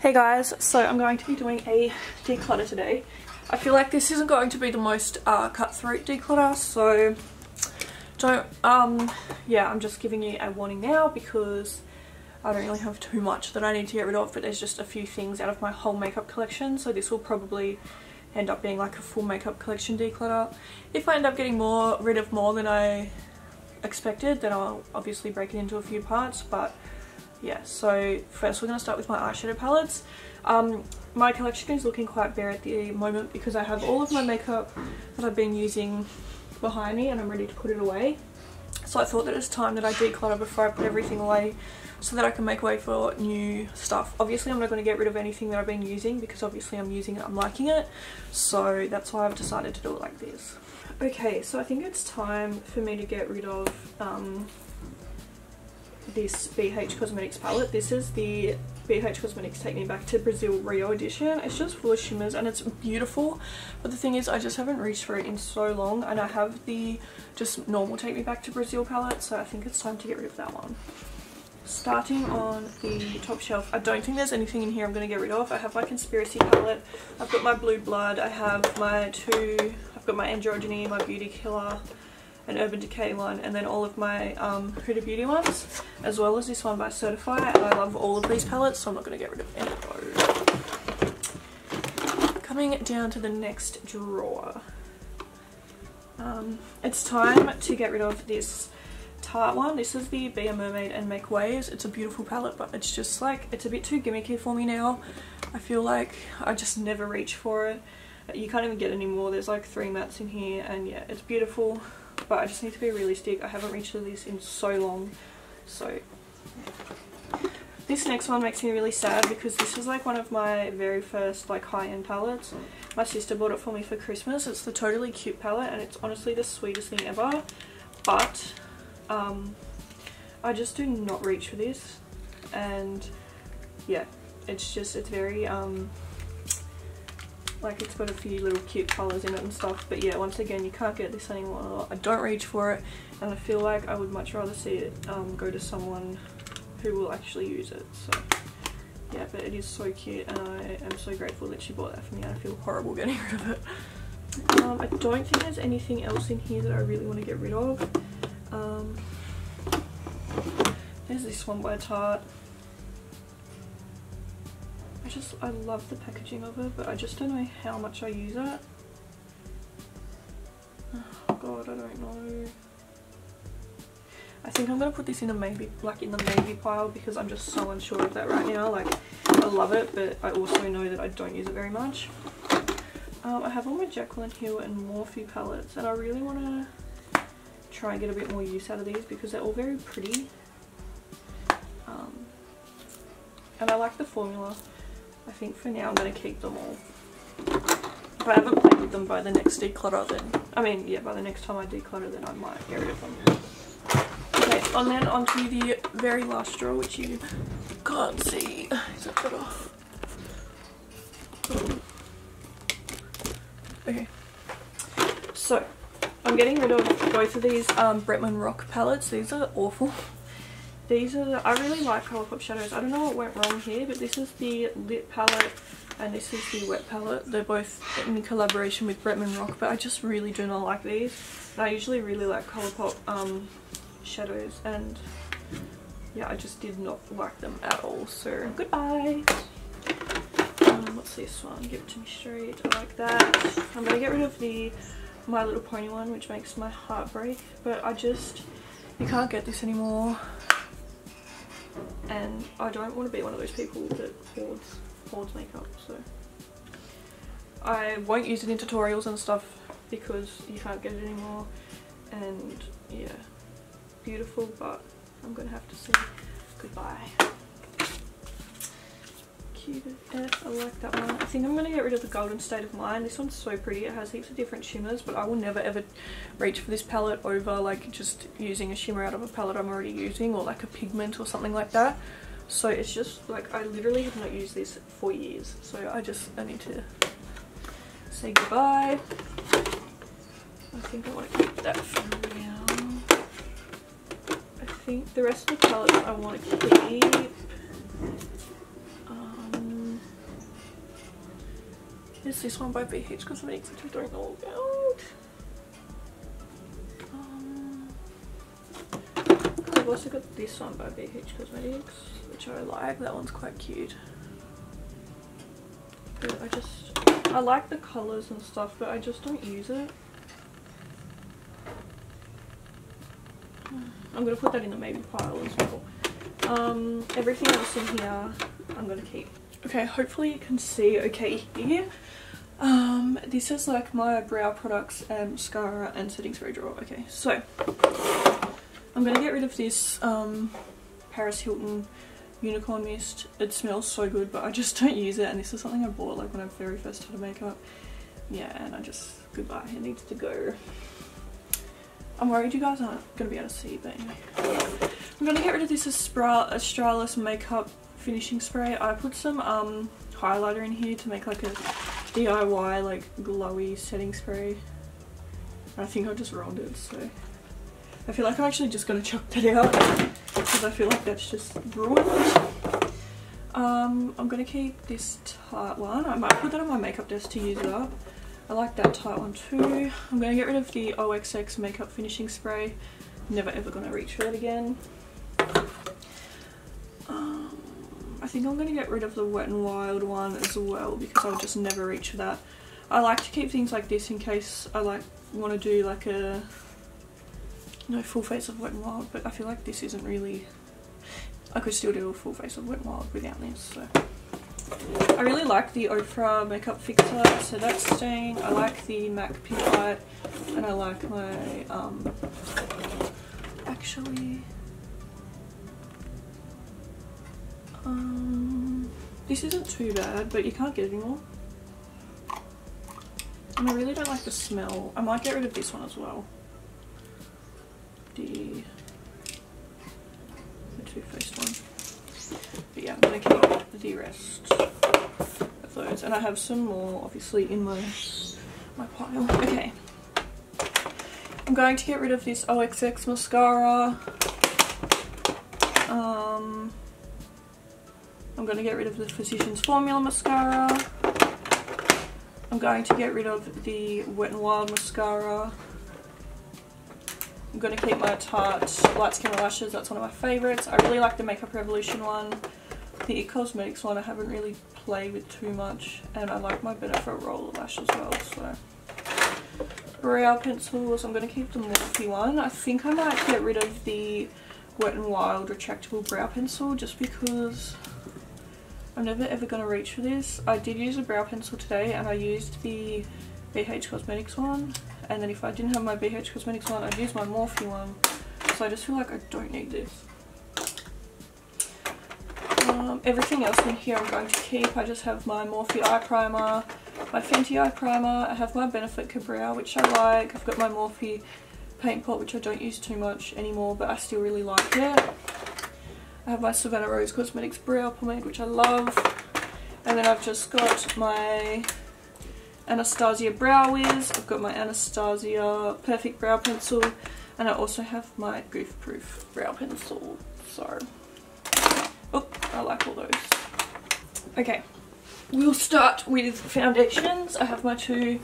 Hey guys, so I'm going to be doing a declutter today. I feel like this isn't going to be the most uh, cutthroat declutter, so don't, um, yeah, I'm just giving you a warning now because I don't really have too much that I need to get rid of, but there's just a few things out of my whole makeup collection, so this will probably end up being like a full makeup collection declutter. If I end up getting more, rid of more than I expected, then I'll obviously break it into a few parts, but yeah so first we're going to start with my eyeshadow palettes um, my collection is looking quite bare at the moment because I have all of my makeup that I've been using behind me and I'm ready to put it away so I thought that it's time that I declutter before I put everything away so that I can make way for new stuff. Obviously I'm not going to get rid of anything that I've been using because obviously I'm using it, I'm liking it. So that's why I've decided to do it like this. Okay, so I think it's time for me to get rid of um, this BH Cosmetics palette. This is the BH Cosmetics Take Me Back to Brazil Rio edition. It's just full of shimmers and it's beautiful. But the thing is I just haven't reached for it in so long and I have the just normal Take Me Back to Brazil palette so I think it's time to get rid of that one. Starting on the top shelf, I don't think there's anything in here I'm going to get rid of. I have my Conspiracy palette, I've got my Blue Blood, I have my two, I've got my Androgyny, my Beauty Killer, an Urban Decay one and then all of my um, Huda Beauty ones as well as this one by Certify I love all of these palettes so I'm not going to get rid of any of those. Coming down to the next drawer. Um, it's time to get rid of this Tarte one. This is the Be a Mermaid and Make Waves. It's a beautiful palette but it's just like, it's a bit too gimmicky for me now. I feel like I just never reach for it. You can't even get any more. There's like three mattes in here and yeah, it's beautiful but I just need to be realistic. I haven't reached for this in so long. So this next one makes me really sad because this is like one of my very first like high-end palettes. My sister bought it for me for Christmas. It's the Totally Cute palette and it's honestly the sweetest thing ever. But um, I just do not reach for this and yeah, it's just, it's very um, like it's got a few little cute colours in it and stuff but yeah once again you can't get this anymore. I don't reach for it and I feel like I would much rather see it um, go to someone who will actually use it so. Yeah but it is so cute and I am so grateful that she bought that for me I feel horrible getting rid of it. Um, I don't think there's anything else in here that I really want to get rid of. Um, there's this one by Tarte just, I love the packaging of it, but I just don't know how much I use it. Oh god, I don't know. I think I'm gonna put this in a maybe, like in the maybe pile because I'm just so unsure of that right now. Like, I love it, but I also know that I don't use it very much. Um, I have all my Jaclyn Hill and Morphe palettes, and I really want to try and get a bit more use out of these because they're all very pretty. Um, and I like the formula. I think for now I'm going to keep them all. If I haven't played with them by the next declutter then, I mean yeah by the next time I declutter then I might get rid of them. Okay and then onto the very last drawer which you can't see. Is it off. Okay. So I'm getting rid of both of these um, Bretman Rock palettes. These are awful. These are the, I really like Colourpop shadows. I don't know what went wrong here, but this is the Lit palette and this is the Wet palette. They're both in collaboration with Bretman Rock, but I just really do not like these. And I usually really like Colourpop um, shadows and yeah, I just did not like them at all. So goodbye. Um, what's this one? Give it to me straight. I like that. I'm going to get rid of the My Little Pony one, which makes my heart break. But I just, you can't get this anymore and I don't want to be one of those people that hoards, hoards makeup so. I won't use it in tutorials and stuff because you can't get it anymore. And yeah. Beautiful but I'm gonna have to say goodbye cute I like that one. I think I'm going to get rid of the Golden State of Mind. This one's so pretty. It has heaps of different shimmers, but I will never ever reach for this palette over like just using a shimmer out of a palette I'm already using or like a pigment or something like that. So it's just like I literally have not used this for years. So I just I need to say goodbye. I think I want to keep that for now. I think the rest of the palettes I want to keep This one by BH Cosmetics which I don't know about. Um, I've also got this one by BH Cosmetics which I like. That one's quite cute. But I just, I like the colours and stuff but I just don't use it. I'm going to put that in the maybe pile as well. Um, everything else in here I'm going to keep. Okay, hopefully you can see okay here. Um, this is like my brow products and mascara and setting spray drawer. Okay, so I'm to get rid of this um, Paris Hilton unicorn mist. It smells so good but I just don't use it and this is something I bought like when I very first started makeup. Yeah, and I just, goodbye, it needs to go. I'm worried you guys aren't going to be able to see, but anyway. I'm going to get rid of this Australis Makeup Finishing Spray. I put some um, highlighter in here to make like a DIY like glowy setting spray. I think I just rolled it, so I feel like I'm actually just to chuck that out because I feel like that's just ruined. Um, I'm to keep this tight one. I might put that on my makeup desk to use it up. I like that tight one too. I'm to get rid of the OXX makeup finishing spray. Never ever to reach for it again. Um, I think I'm going to get rid of the Wet n Wild one as well because I'll just never reach for that. I like to keep things like this in case I like want to do like a you know, full face of Wet n Wild but I feel like this isn't really I could still do a full face of Wet n Wild without this so I really like the Ofra Makeup Fixer, so that's staying. I like the MAC Pink Light, and I like my, um, actually, um, this isn't too bad, but you can't get any more. And I really don't like the smell. I might get rid of this one as well. The, the Too Faced one. But yeah, I'm going to keep the rest of those. And I have some more, obviously, in my, my pile. Okay. I'm going to get rid of this OXX mascara. Um, I'm going to get rid of the Physicians Formula mascara. I'm going to get rid of the Wet n Wild mascara. I'm going to keep my Tarte Lights Camera Lashes, that's one of my favourites. I really like the Makeup Revolution one. The It Cosmetics one I haven't really played with too much and I like my Benefit Roller Lash as well so. Brow pencils, I'm going to keep the Morphe one. I think I might get rid of the Wet n Wild retractable brow pencil just because I'm never ever going to reach for this. I did use a brow pencil today and I used the BH Cosmetics one and then if I didn't have my BH Cosmetics one I'd use my Morphe one so I just feel like I don't need this. Um, everything else in here I'm going to keep. I just have my Morphe eye primer, my Fenty eye primer, I have my Benefit Ka-Brow which I like, I've got my Morphe paint pot which I don't use too much anymore but I still really like it. I have my Savannah Rose Cosmetics brow pomade which I love and then I've just got my Anastasia Brow Wiz. I've got my Anastasia Perfect Brow Pencil. And I also have my Goof Proof Brow Pencil. So, oh, I like all those. Okay, we'll start with foundations. I have my two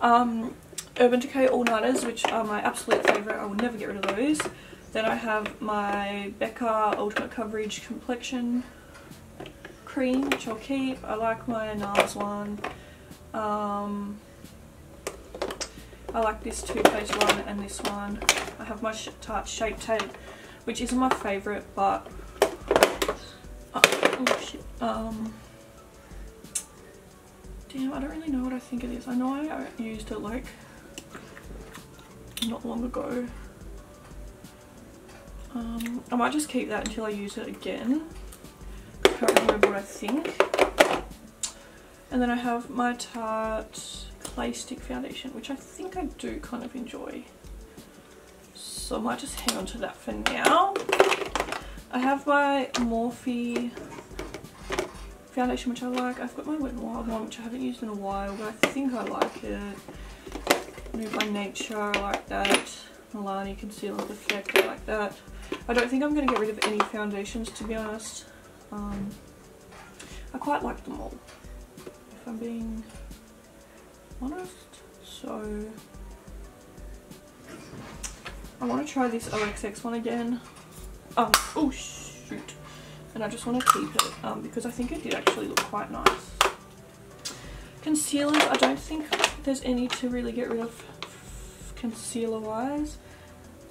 um, Urban Decay All Nighters, which are my absolute favourite. I will never get rid of those. Then I have my Becca Ultimate Coverage Complexion Cream, which I'll keep. I like my NARS one. Um, I like this Too Faced one and this one. I have my Tarte Shape Tape, which isn't my favourite, but uh, oh shit. Um, damn, I don't really know what I think it is. I know I used it like not long ago. Um, I might just keep that until I use it again. I can't remember what I think. And then I have my Tarte Clay Stick Foundation, which I think I do kind of enjoy. So I might just hang on to that for now. I have my Morphe foundation, which I like. I've got my Wet n Wild one, which I haven't used in a while, but I think I like it. Nude by Nature, I like that. Milani Concealer Effect, I like that. I don't think I'm going to get rid of any foundations, to be honest. Um, I quite like them all. If I'm being honest. So I want to try this OXX one again. Um, oh shoot. And I just want to keep it um, because I think it did actually look quite nice. Concealers, I don't think there's any to really get rid of concealer wise.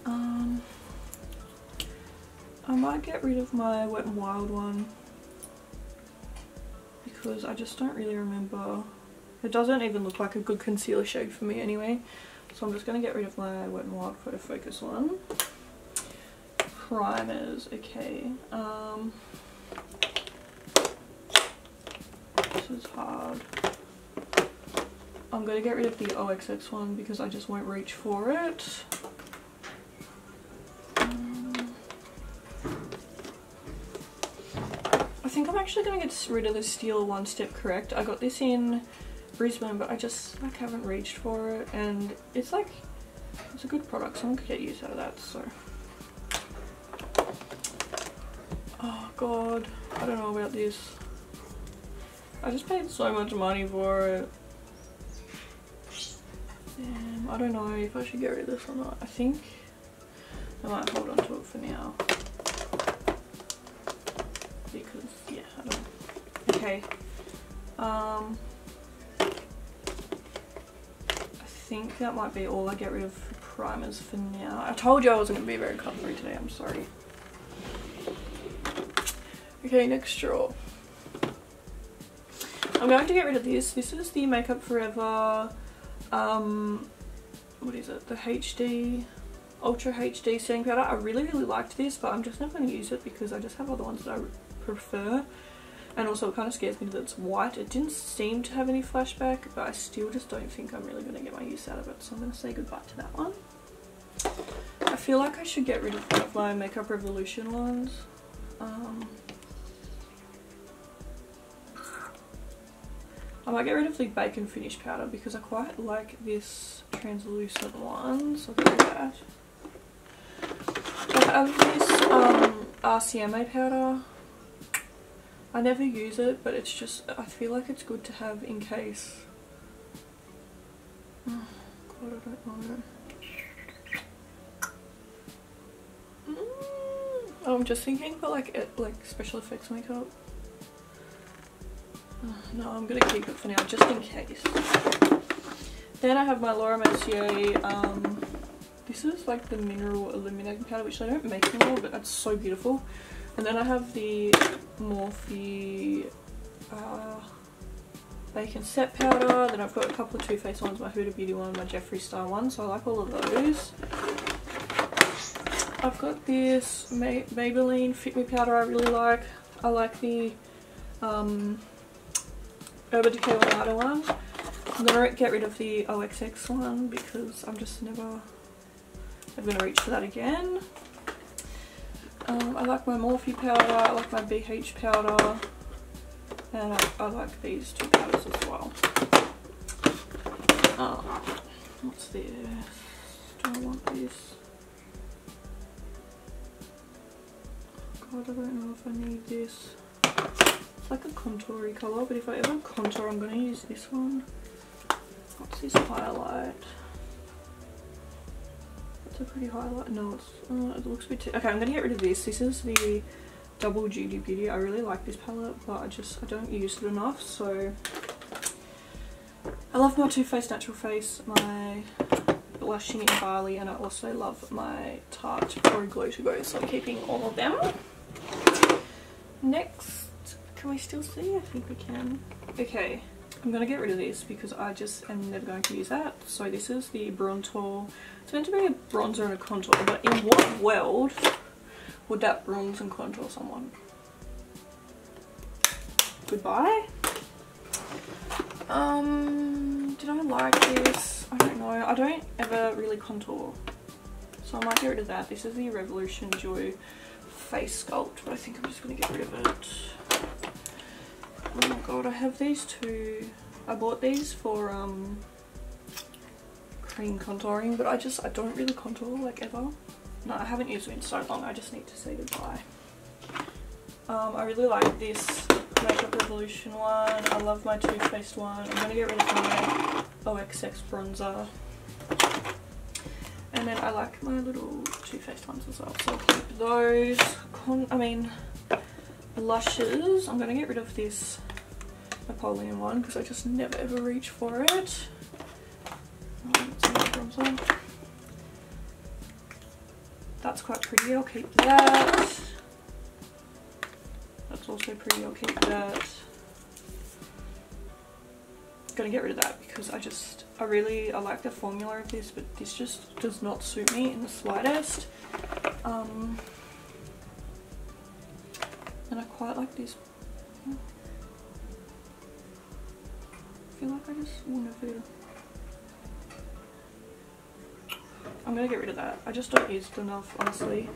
Um, I might get rid of my Wet n Wild one because I just don't really remember. It doesn't even look like a good concealer shade for me anyway. So I'm just going to get rid of my Wet n Wild Photo Focus one. Primers, okay. Um, this is hard. I'm going to get rid of the OXX one because I just won't reach for it. Actually to get rid of the Stila One Step Correct. I got this in Brisbane but I just like haven't reached for it and it's like it's a good product so I'm gonna get use out of that so. Oh god. I don't know about this. I just paid so much money for it. Damn, I don't know if I should get rid of this or not. I think I might hold on to it for now. Because okay um I think that might be all I get rid of for primers for now. I told you I wasn't going to be very cut through today, I'm sorry. Okay, next drawer. I'm going to get rid of this. This is the Makeup Forever, um, what is it, the HD, Ultra HD setting powder. I really, really liked this, but I'm just not going to use it because I just have other ones that I prefer and also it kind of scares me that it's white. It didn't seem to have any flashback but I still just don't think I'm really going to get my use out of it so I'm going to say goodbye to that one. I feel like I should get rid of my Makeup Revolution ones. Um, I might get rid of the Bacon Finish powder because I quite like this translucent one, so I'll do that. I have this um, RCMA powder I never use it, but it's just, I feel like it's good to have in case. Oh, God, I don't know. Mm, I'm just thinking for like, it, like special effects makeup. no, I'm gonna keep it for now, just in case. Then I have my Laura Mercier, um, this is like the mineral illuminating powder, which I don't make anymore, but that's so beautiful. And then I have the Morphe uh, Bake & Set Powder. Then I've got a couple of Too Faced ones, my Huda Beauty one, my Jeffree Star one. So I like all of those. I've got this May Maybelline Fit Me powder I really like. I like the um, Urban Decay Ornato one. I'm going to get rid of the OXX one because I'm just never, never going to reach for that again. Um, I like my Morphe powder, I like my BH powder, and I, I like these two powders as well. Oh, what's this? Do I want this? God, I don't know if I need this. It's like a contoury colour, but if I ever contour, I'm going to use this one. What's this highlight? A pretty highlight. No, it's, uh, it looks a bit too... Okay, I'm going to get rid of this. This is the Double Duty Beauty. I really like this palette, but I just I don't use it enough, so... I love my Too Faced Natural Face, my Blushing in Bali, and I also love my Tarte Pro Glow To Go, so I'm keeping all of them. Next, can we still see? I think we can. Okay, I'm going to get rid of this because I just am never going to use that. So this is the Bronzer. It's meant to be a bronzer and a contour, but in what world would that bronze and contour someone? Goodbye. Um, did I like this? I don't know. I don't ever really contour. So I might get rid of that. This is the Revolution Joy Face Sculpt, but I think I'm just going to get rid of it. Oh my god, I have these two. I bought these for um, cream contouring, but I just, I don't really contour like ever. No, I haven't used them in so long, I just need to say goodbye. Um, I really like this Makeup Revolution one. I love my Too Faced one. I'm going to get rid of my OXX bronzer. And then I like my little Too Faced ones as well. So I'll keep those. Con I mean, blushes. I'm going to get rid of this Napoleon one because I just never ever reach for it. That's quite pretty. I'll keep that. That's also pretty. I'll keep that gonna get rid of that because I just I really I like the formula of this but this just does not suit me in the slightest um, and I quite like this feel like I just want to I'm gonna get rid of that I just don't use it enough honestly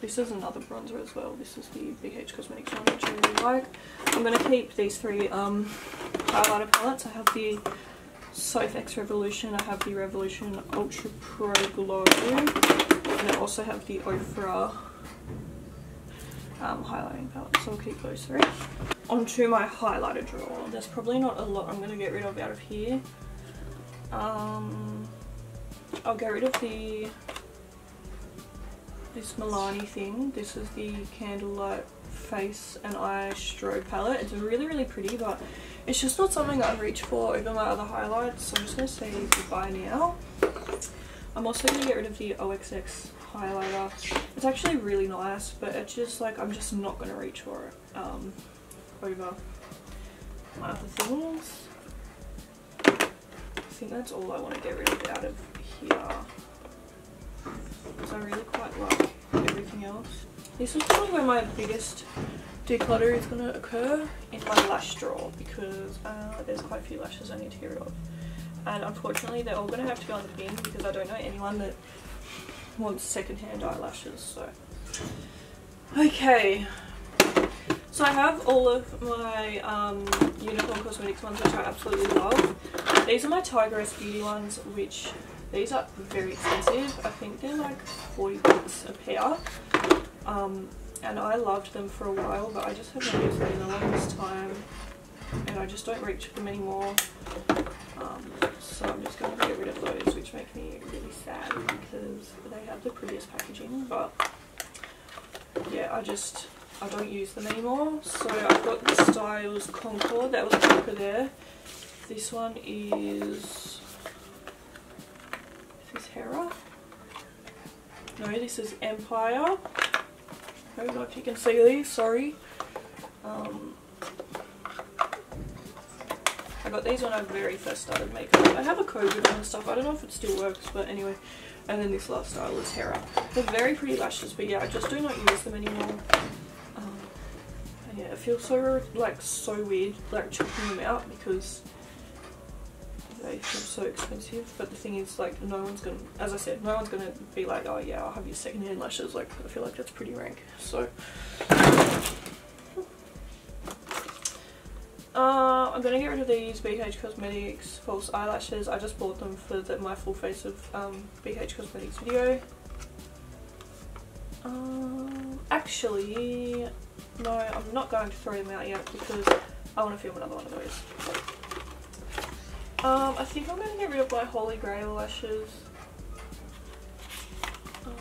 this is another bronzer as well. This is the BH Cosmetics one, which I really like. I'm to keep these three um, highlighter palettes. I have the Soph X Revolution, I have the Revolution Ultra Pro Glow, and I also have the Ofra um, highlighting palette, so I'll keep those three. Onto my highlighter drawer. There's probably not a lot I'm going to get rid of out of here. Um, I'll get rid of the this Milani thing. This is the Candlelight Face and Eye Strobe palette. It's really, really pretty, but it's just not something I reach for over my other highlights, so I'm just going to say goodbye now. I'm also going to get rid of the OXX highlighter. It's actually really nice, but it's just like, I'm just not going to reach for it um, over my other things. I think that's all I want to get rid of out of here because I really quite like everything else. This is probably where my biggest declutter is going to occur in my lash drawer because uh, there's quite a few lashes I need to get rid of. And unfortunately they're all going to have to go in the bin because I don't know anyone that wants secondhand eyelashes. So, Okay, so I have all of my um, Unicorn Cosmetics ones which I absolutely love. These are my Tigress Beauty ones which these are very expensive. I think they're like 40 bucks a pair. Um, and I loved them for a while, but I just haven't used them in the longest time. And I just don't reach for them anymore. Um, so I'm just going to get rid of those, which make me really sad because they have the prettiest packaging. But yeah, I just, I don't use them anymore. So I've got the Styles Concord, that was a cheaper there. This one is this is Hera. No, this is Empire. I don't know if you can see these, sorry. Um, I got these when I very first started makeup. I have a with them and stuff. I don't know if it still works, but anyway. And then this last style is Hera. They're very pretty lashes, but yeah, I just do not use them anymore. Yeah, it feels so, like, so weird, like, chopping them out because they feel so expensive. But the thing is like no one's gonna as I said no one's gonna be like oh yeah I'll have your second hand lashes. Like I feel like that's pretty rank so. Uh, I'm gonna get rid of these BH Cosmetics false eyelashes. I just bought them for the, my full face of um, BH Cosmetics video. Um, actually no I'm not going to throw them out yet because I want to film another one of those um, I think I'm going to get rid of my Holy Grail lashes. Um,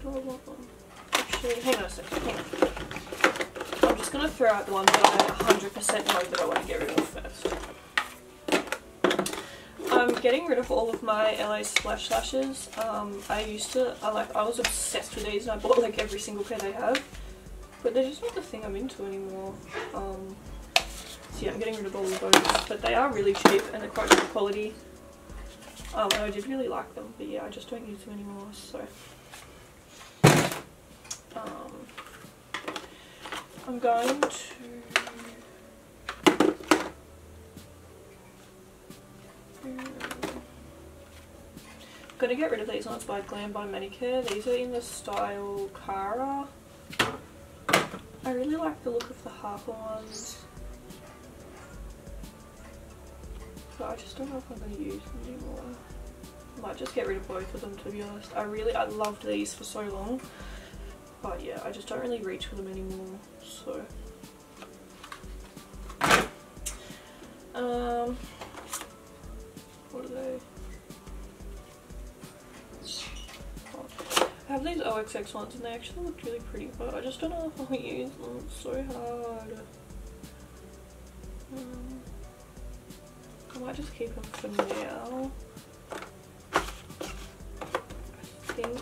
do I want them? Actually, hang on a second. Hang on. I'm just going to throw out the ones that I 100% know that I want to get rid of first. I'm getting rid of all of my LA Splash lashes. Um, I used to, I like, I was obsessed with these and I bought like every single pair they have. But they're just not the thing I'm into anymore. Um, so yeah, I'm getting rid of all of those. But they are really cheap and they're quite good quality. Um, and I did really like them, but yeah, I just don't use them anymore, so. Um, I'm going to... I'm gonna get rid of these ones by Glam by Manicare. These are in the style Cara. I really like the look of the Harper ones. but I just don't know if I'm to use them anymore. I might just get rid of both of them to be honest. I really, I loved these for so long, but yeah, I just don't really reach for them anymore, so. Um, what are they? I have these OXX ones and they actually look really pretty, but I just don't know if I'll use them. It's so hard. Um, I might just keep them for now. I think.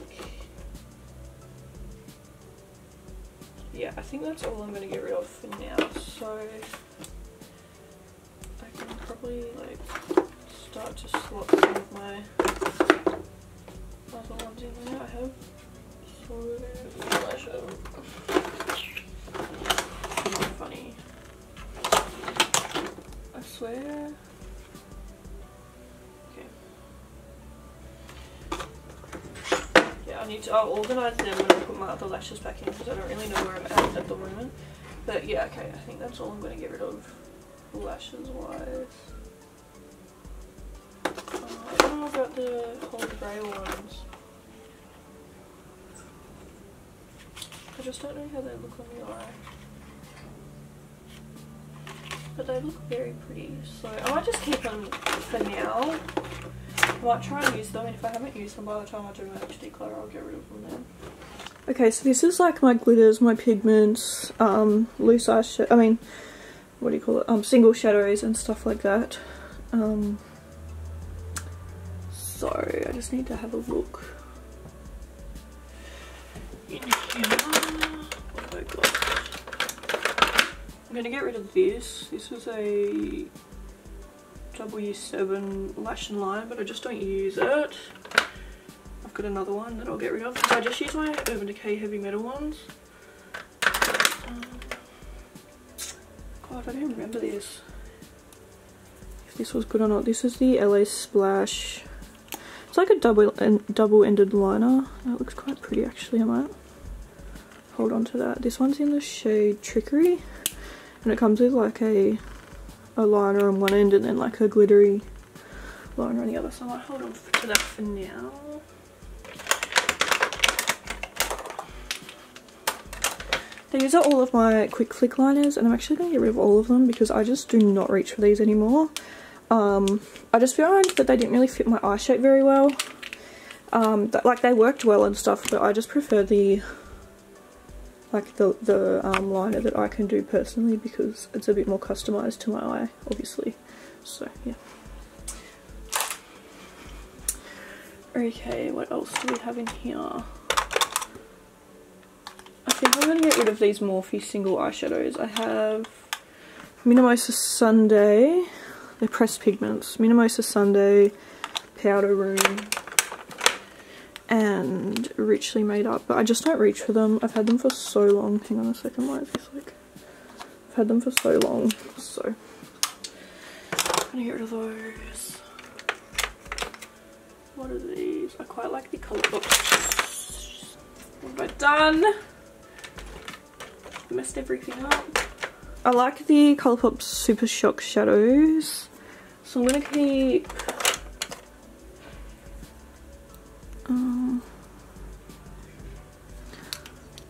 Yeah, I think that's all I'm going to get rid of for now. So I can probably like start to slot some of my other ones in there. I have so Not funny. I swear. Okay. Yeah, I need to. I'll organise them when I put my other lashes back in because I don't really know where I'm at at the moment. But yeah, okay. I think that's all I'm going to get rid of lashes wise. The holy grail ones. I just don't know how they look on the eye. But they look very pretty, so I might just keep them for now. I might try and use them, and if I haven't used them by the time I do my HD declutter, I'll get rid of them then. Okay, so this is like my glitters, my pigments, um, loose eyes, I mean, what do you call it, um, single shadows and stuff like that. Um, so I just need to have a look in here. Oh what have I got? I'm gonna get rid of this. This was a W7 lash and line, but I just don't use it. I've got another one that I'll get rid of. I just use my Urban Decay Heavy Metal ones. Um, God, I don't remember this. If this was good or not. This is the LA Splash. It's like a double double-ended liner. That looks quite pretty actually. I might hold on to that. This one's in the shade Trickery. And it comes with like a, a liner on one end and then like a glittery liner on the other. So I might hold on to that for now. These are all of my quick flick liners and I'm actually going to get rid of all of them because I just do not reach for these anymore. Um, I just found that they didn't really fit my eye shape very well. Um, that, like they worked well and stuff but I just prefer the like the, the um, liner that I can do personally because it's a bit more customized to my eye obviously. So yeah. Okay, what else do we have in here? I think I'm going to get rid of these Morphe single eyeshadows. I have Mimosa Sunday, they're pressed pigments, Mimosa Sunday, Powder Room, and Richly Made Up, but I just don't reach for them. I've had them for so long. Hang on a second, why is this like... I've had them for so long, so... I'm to get rid of those. What are these? I quite like the colour. Oops. What have I done? messed everything up. I like the Colourpop Super Shock Shadows. So I'm going to keep... Um,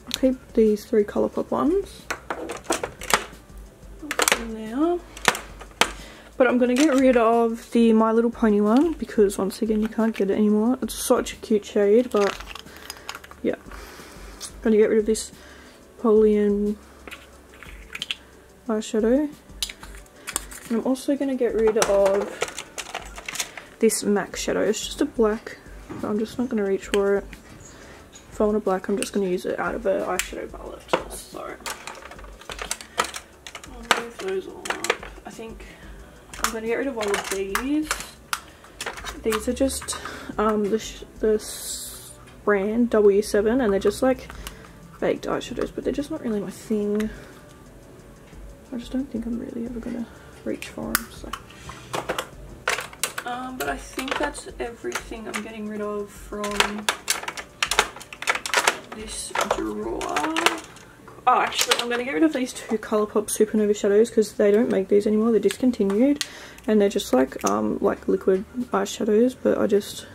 I'll keep these three Colourpop ones. Now. But I'm going to get rid of the My Little Pony one because once again you can't get it anymore. It's such a cute shade but yeah. I'm going to get rid of this Napoleon eyeshadow. And I'm also going to get rid of this MAC shadow. It's just a black, but I'm just not going to reach for it. If I want a black, I'm just going to use it out of an eyeshadow palette. So, I'll move those all up. I think I'm going to get rid of all of these. These are just um, the, brand W7 and they're just like baked eyeshadows, but they're just not really my thing. I just don't think I'm really ever gonna reach for them. So. Um, but I think that's everything I'm getting rid of from this drawer. Oh, actually, I'm going to get rid of these two Colourpop Supernova shadows because they don't make these anymore. They're discontinued, and they're just like um like liquid eyeshadows. But I just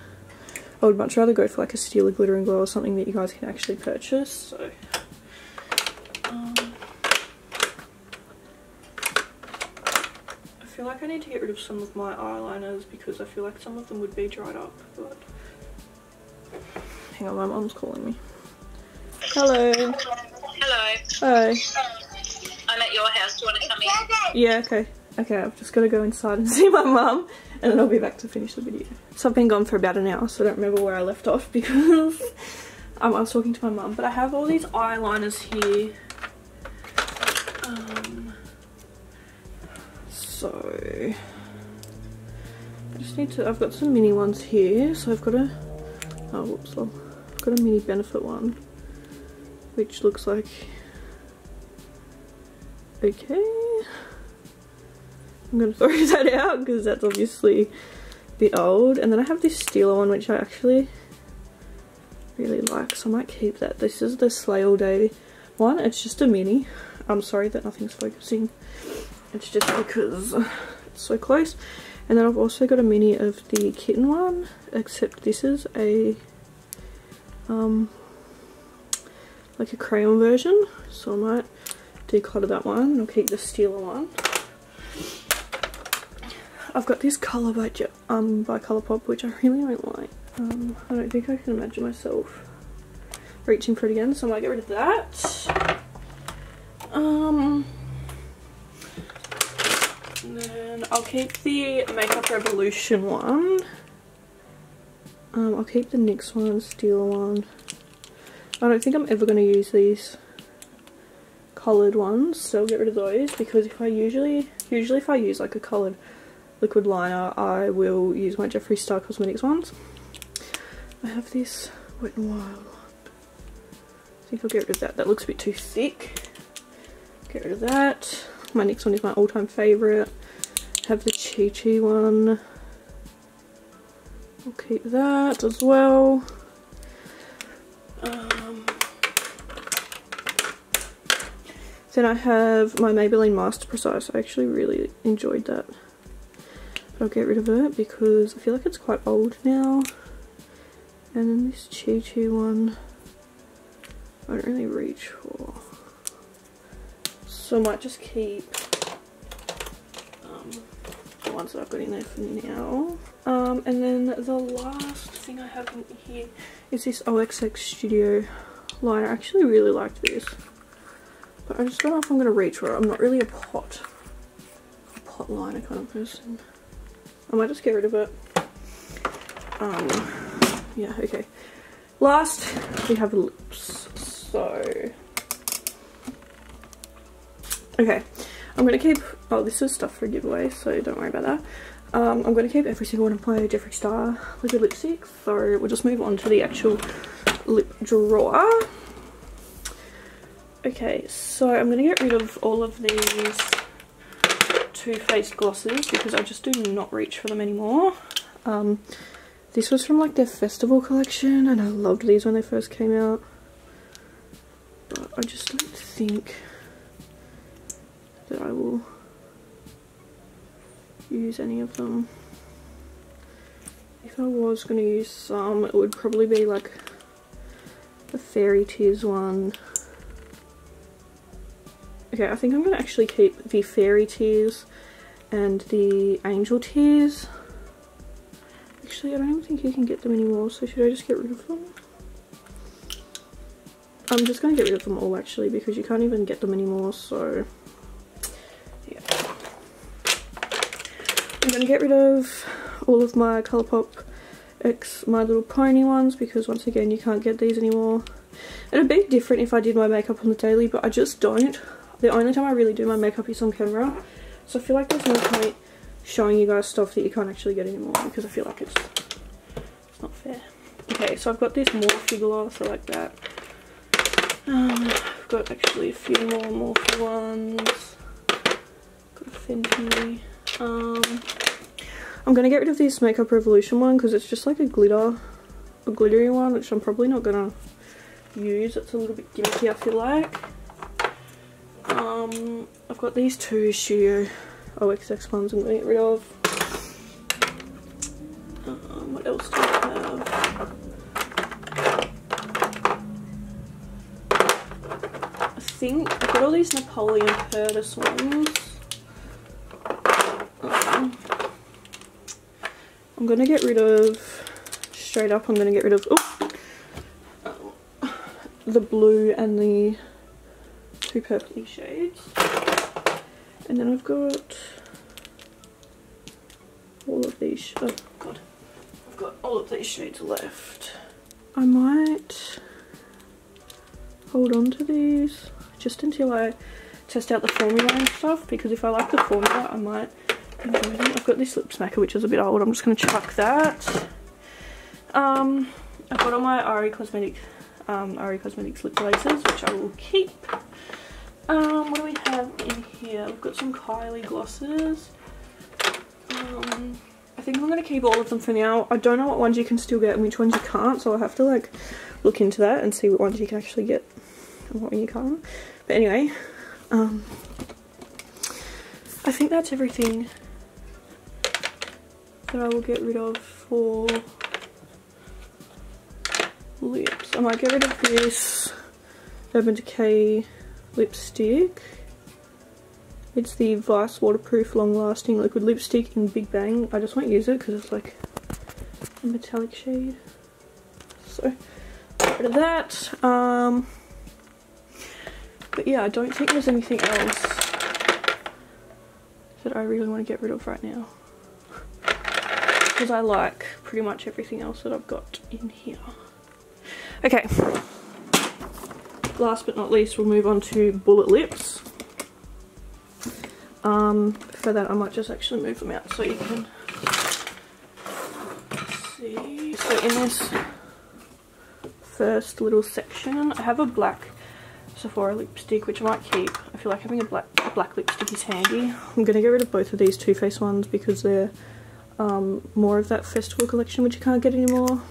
I would much rather go for like a Stila glitter and glow or something that you guys can actually purchase. So, um, I feel like I need to get rid of some of my eyeliners because I feel like some of them would be dried up. But hang on, my mom's calling me. Hello. Hello. Hi. I'm at your house. Do you want to come in? Yeah, okay. Okay, I've just got to go inside and see my mum and then I'll be back to finish the video. So I've been gone for about an hour so I don't remember where I left off because um, I was talking to my mum. But I have all these eyeliners here. So I just need to, I've got some mini ones here. So I've got a, oh whoops, I've got a mini benefit one which looks like okay. I'm gonna throw that out because that's obviously a bit old and then I have this Stila one which I actually really like so I might keep that. This is the Slay All Day one it's just a mini. I'm sorry that nothing's focusing it's just because it's so close. And then I've also got a mini of the kitten one except this is a um like a crayon version. So I might declutter that one and I'll keep the Stila one. I've got this colour by, um, by Colourpop which I really don't like. Um, I don't think I can imagine myself reaching for it again so I might get rid of that. Um, and I'll keep the Makeup Revolution one. Um, I'll keep the NYX one, Stila one. I don't think I'm ever going to use these coloured ones so I'll get rid of those because if I usually usually if I use like a coloured liquid liner I will use my Jeffree Star Cosmetics ones. I have this Wet n Wild one. I think I'll get rid of that. That looks a bit too thick. Get rid of that. My next one is my all-time favourite have the Chi Chi one I'll keep that as well um, then I have my Maybelline Master Precise. I actually really enjoyed that. But I'll get rid of it because I feel like it's quite old now. And then this Chi Chi one, I don't really reach for. So I might just keep ones I've got in there for now. Um, and then the last thing I have in here is this OXX Studio liner. I actually really liked this. But I just don't know if I'm going to reach for it. I'm not really a pot, a pot liner kind of person. I might just get rid of it. Um, yeah, okay. Last, we have lips. So, okay. I'm going to keep, oh, this is stuff for a giveaway, so don't worry about that. Um, I'm going to keep every single one of my Jeffree Star liquid lipstick, so we'll just move on to the actual lip drawer. Okay, so I'm going to get rid of all of these Too Faced glosses because I just do not reach for them anymore. Um, this was from like their festival collection and I loved these when they first came out. But I just don't think that I will use any of them. If I was going to use some, it would probably be like the Fairy Tears one. Okay, I think I'm going to actually keep the Fairy Tears and the Angel Tears. Actually, I don't even think you can get them anymore, so should I just get rid of them? I'm just going to get rid of them all actually because you can't even get them anymore, so I'm going to get rid of all of my Colourpop X My Little Pony ones because once again you can't get these anymore. It'd be different if I did my makeup on the daily but I just don't. The only time I really do my makeup is on camera so I feel like there's no point showing you guys stuff that you can't actually get anymore because I feel like it's, it's not fair. Okay so I've got this Morphe gloss, I like that. Um, I've got actually a few more Morphe ones. Got a Fenty. Um, I'm going to get rid of this Makeup Revolution one because it's just like a glitter, a glittery one, which I'm probably not going to use. It's a little bit gimmicky, I feel like. Um, I've got these two Studio OXX ones I'm going to get rid of. Um, what else do I have? I think I've got all these Napoleon Perdis ones. I'm going to get rid of, straight up, I'm going to get rid of, oh, the blue and the two purpley shades. And then I've got all of these, oh god, I've got all of these shades left. I might hold on to these just until I test out the formula and stuff because if I like the formula I might. I've got this lip smacker which is a bit old, I'm just going to chuck that. Um, I've got all my Aree Cosmetic, um, Aree Cosmetics lip glazes which I will keep. Um, what do we have in here? We've got some Kylie glosses. Um, I think I'm going to keep all of them for now. I don't know what ones you can still get and which ones you can't, so I'll have to like look into that and see what ones you can actually get and what you can't. But anyway, um, I think that's everything that I will get rid of for lips. I might get rid of this Urban Decay lipstick. It's the Vice Waterproof Long Lasting Liquid Lipstick in Big Bang. I just won't use it because it's like a metallic shade. So, get rid of that. Um, but yeah, I don't think there's anything else that I really want to get rid of right now. Because I like pretty much everything else that I've got in here. Okay. Last but not least, we'll move on to Bullet Lips. Um, for that, I might just actually move them out so you can see. So in this first little section, I have a black Sephora lipstick, which I might keep. I feel like having a black, a black lipstick is handy. I'm going to get rid of both of these Too Faced ones because they're um, more of that festival collection, which you can't get anymore.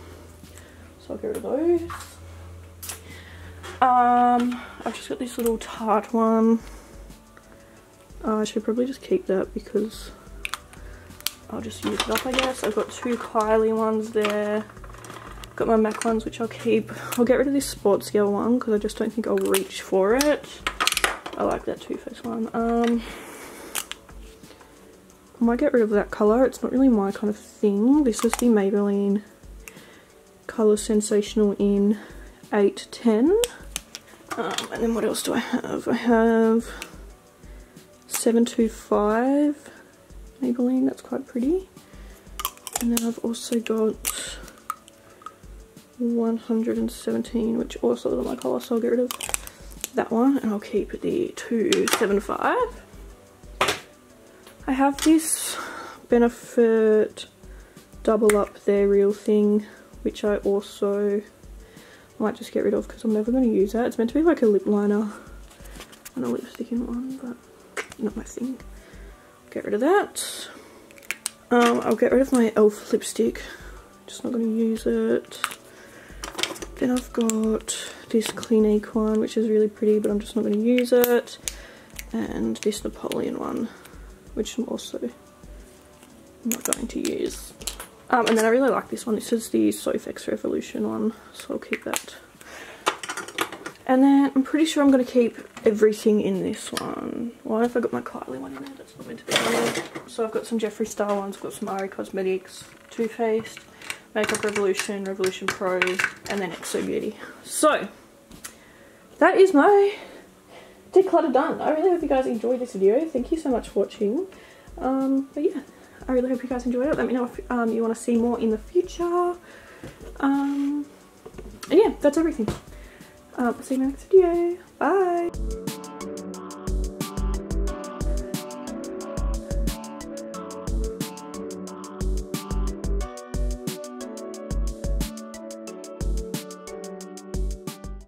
So I'll get rid of those. Um, I've just got this little Tarte one. Uh, I should probably just keep that because I'll just use it up, I guess. I've got two Kylie ones there. Got my MAC ones, which I'll keep. I'll get rid of this Sportsgirl one because I just don't think I'll reach for it. I like that Too Faced one. Um, I might get rid of that colour. It's not really my kind of thing. This is the Maybelline Colour Sensational in 810. Um, and then what else do I have? I have 725 Maybelline. That's quite pretty. And then I've also got 117 which also doesn't my colour so I'll get rid of that one and I'll keep the 275 I have this Benefit double up their real thing which I also might just get rid of because I'm never going to use that. It's meant to be like a lip liner. And a lipstick in one but not my thing. Get rid of that. Um, I'll get rid of my e.l.f. lipstick. Just not going to use it. Then I've got this Clinique one, which is really pretty, but I'm just not going to use it. And this Napoleon one, which I'm also not going to use. Um, and then I really like this one. This is the Soph X Revolution one, so I'll keep that. And then I'm pretty sure I'm going to keep everything in this one. Why have I got my Kylie one in there? That's not meant to be in there. So I've got some Jeffree Star ones, I've got some Aree Cosmetics, Too Faced, Makeup Revolution, Revolution Pro, and then XO Beauty. So, that is my declutter done. I really hope you guys enjoyed this video. Thank you so much for watching. Um, but yeah, I really hope you guys enjoyed it. Let me know if um, you want to see more in the future. Um, and yeah, that's everything. Um, see you in the next video. Bye!